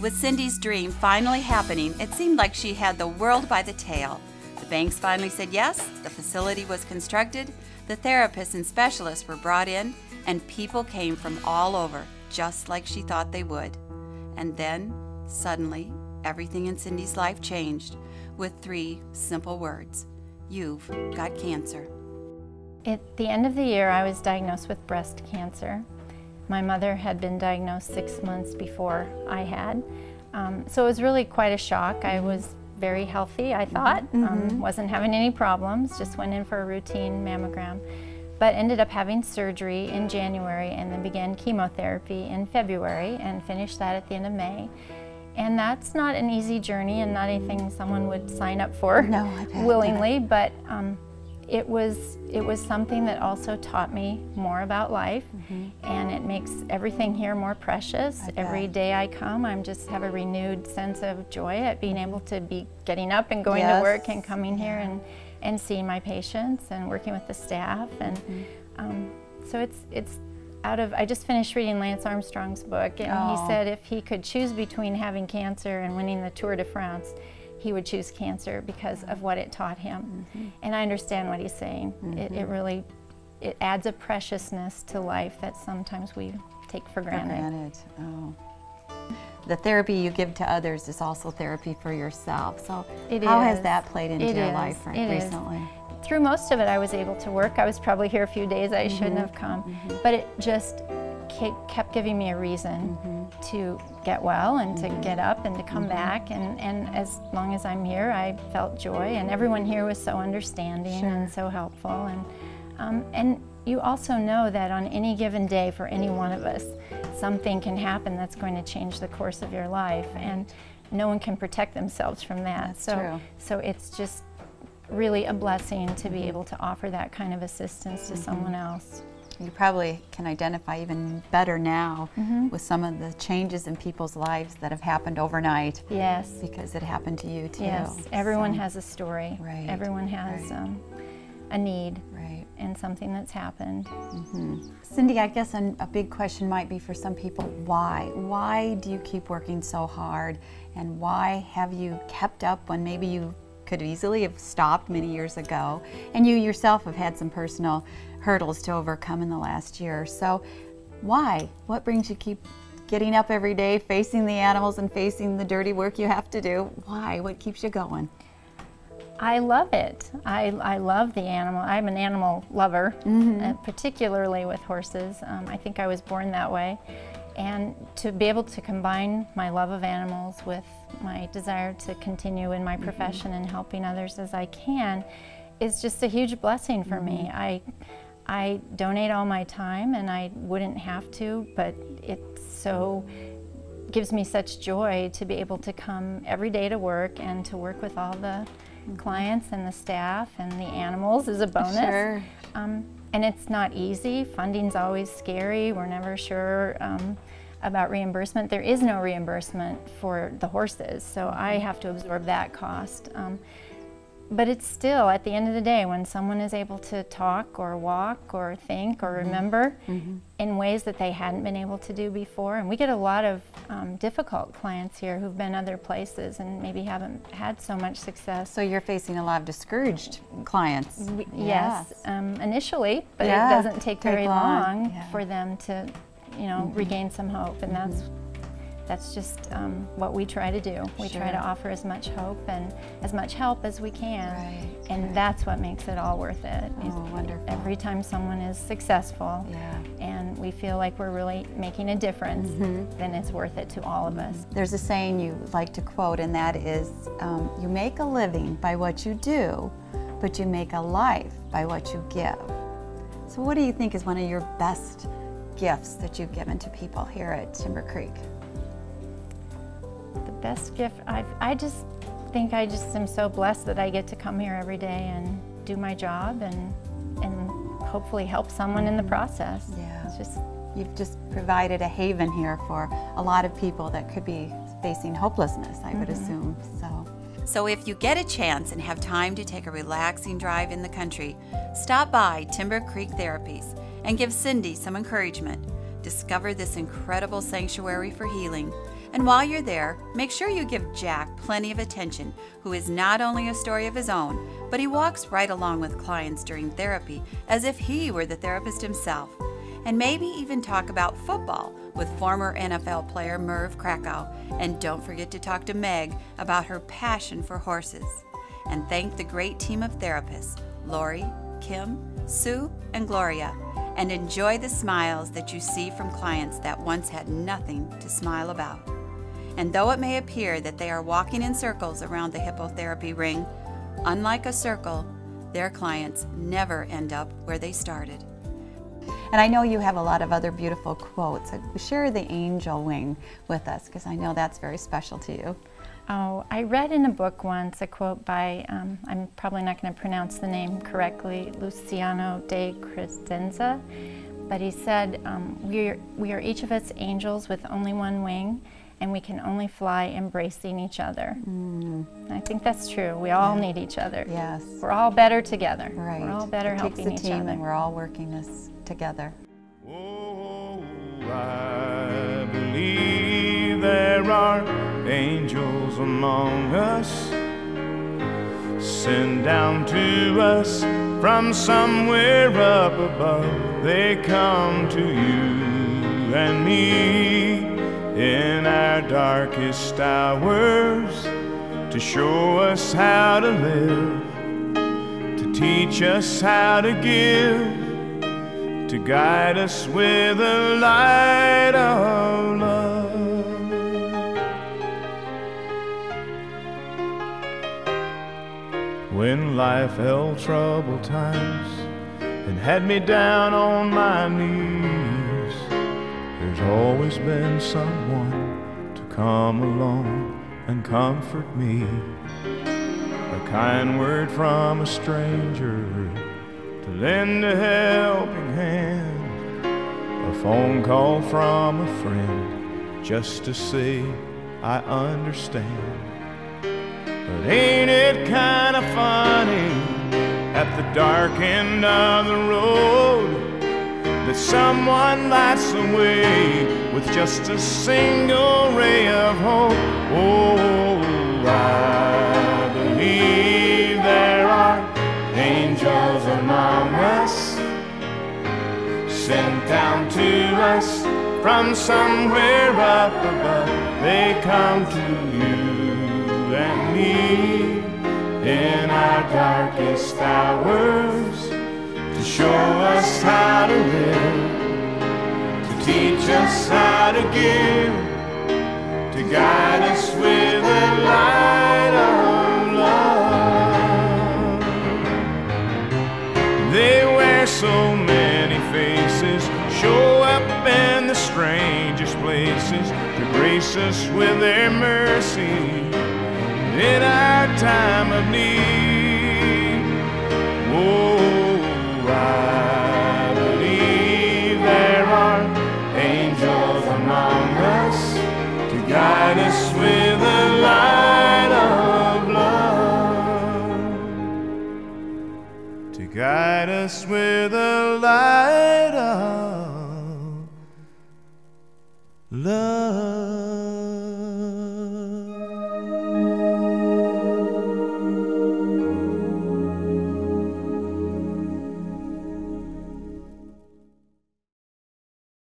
With Cindy's dream finally happening, it seemed like she had the world by the tail. The banks finally said yes, the facility was constructed, the therapists and specialists were brought in, and people came from all over, just like she thought they would. And then, suddenly, everything in Cindy's life changed with three simple words You've got cancer. At the end of the year, I was diagnosed with breast cancer. My mother had been diagnosed six months before I had. Um, so it was really quite a shock. I was very healthy, I thought. Mm -hmm. um, mm-hmm. wasn't having any problems, just went in for a routine mammogram. But ended up having surgery in January and then began chemotherapy in February and finished that at the end of May. And that's not an easy journey and not anything someone would sign up for no, willingly, but um, it was it was something that also taught me more about life mm -hmm. and it makes everything here more precious every day i come i'm just have a renewed sense of joy at being able to be getting up and going yes. to work and coming here and and seeing my patients and working with the staff and mm -hmm. um, so it's it's out of I just finished reading Lance Armstrong's book and oh. he said if he could choose between having cancer and winning the Tour de France he would choose cancer because of what it taught him. Mm -hmm. And I understand what he's saying. Mm -hmm. it, it, mm-hmm. really it adds a preciousness to life that sometimes we take for granted. For granted. Oh. The therapy you give to others is also therapy for yourself. So it how is. has that played into it your is. life it recently? Is. Through most of it, I was able to work. I was probably here a few days I mm -hmm. shouldn't have come, mm-hmm. but it just kept giving me a reason mm -hmm. to get well and to get up and to come mm -hmm. back. And, and as long as I'm here, I felt joy. And everyone here was so understanding sure. and so helpful. And, um, and you also know that on any given day for any one of us, something can happen that's going to change the course of your life. And no one can protect themselves from that. That's so, true. so it's just really a blessing to be able to offer that kind of assistance to mm -hmm. someone else. You probably can identify even better now mm -hmm. with some of the changes in people's lives that have happened overnight. Yes. Because it happened to you too. Yes, everyone so. has a story. Right. Everyone has right. um, a need. Right. And something that's happened. Mm -hmm. Cindy, I guess an, a big question might be for some people why? Why do you keep working so hard? And why have you kept up when maybe you could easily have stopped many years ago? And you yourself have had some personal hurdles to overcome in the last year. So why? What brings you to keep getting up every day, facing the animals and facing the dirty work you have to do? Why? What keeps you going? I love it. I, I love the animal. I'm an animal lover, mm -hmm. particularly with horses. Um, I think I was born that way. And to be able to combine my love of animals with my desire to continue in my mm-hmm. profession mm -hmm. and helping others as I can is just a huge blessing for mm -hmm. me. Mm-hmm. I I donate all my time and I wouldn't have to, but it so gives me such joy to be able to come every day to work and to work with all the mm-hmm. clients and the staff and the animals is a bonus. Sure. Um, and it's not easy. Funding's always scary. We're never sure um, about reimbursement. There is no reimbursement for the horses, so I mm-hmm. have to absorb that cost. Um, but it's still, at the end of the day, when someone is able to talk or walk or think or mm -hmm. remember mm -hmm. in ways that they hadn't been able to do before. And we get a lot of um, difficult clients here who've been other places and maybe haven't had so much success. So you're facing a lot of discouraged clients. We, yes, yes um, initially, but yeah. it doesn't take, take very long, long yeah. for them to, you know, mm -hmm. regain some hope. And mm-hmm that's just um, what we try to do. We sure. try to offer as much hope and as much help as we can. Right, and right. that's what makes it all worth it. Oh, wonderful. Every time someone is successful yeah. and we feel like we're really making a difference, mm -hmm. then it's worth it to all of us. There's a saying you like to quote, and that is um, you make a living by what you do, but you make a life by what you give. So, what do you think is one of your best gifts that you've given to people here at Timber Creek? Best gift, i I just think I just am so blessed that I get to come here every day and do my job and, and hopefully help someone in the process. Yeah. It's just, You've just provided a haven here for a lot of people that could be facing hopelessness, I would mm -hmm. assume. So. So if you get a chance and have time to take a relaxing drive in the country, stop by Timber Creek Therapies and give Cindy some encouragement. Discover this incredible sanctuary for healing And while you're there, make sure you give Jack plenty of attention, who is not only a story of his own, but he walks right along with clients during therapy as if he were the therapist himself. And maybe even talk about football with former NFL player Merv Krakow. And don't forget to talk to Meg about her passion for horses. And thank the great team of therapists Lori, Kim, Sue, and Gloria. And enjoy the smiles that you see from clients that once had nothing to smile about. And though it may appear that they are walking in circles around the hippotherapy ring, unlike a circle, their clients never end up where they started. And I know you have a lot of other beautiful quotes. Share the angel wing with us because I know that's very special to you. Oh, I read in a book once a quote by, um, I'm probably not going to pronounce the name correctly, Luciano de Crescenza, but he said, um, we, are, we are each of us angels with only one wing, and we can only fly embracing each other. Mm. I think that's true. We all yeah. need each other. Yes. We're all better together. Right. We're all better it helping takes a each team other. And we're all working this together. Oh, I believe there are angels among us, sent down to us from somewhere up above. They come to you and me in our darkest hours to show us how to live, to teach us how to give, to guide us with the light of love. When life held troubled times and had me down on my knees always been someone to come along and comfort me. A kind word from a stranger to lend a helping hand. A phone call from a friend just to say I understand. But ain't it kind of funny at the dark end of the road? That someone lights the way with just a single ray of hope. Oh, I believe there are angels among us, sent down to us from somewhere up above. They come to you and me in our darkest hours show us how to live, to teach us how to give, to guide us with the light of love. They wear so many faces, show up in the strangest places to grace us with their mercy in our time of need. Oh,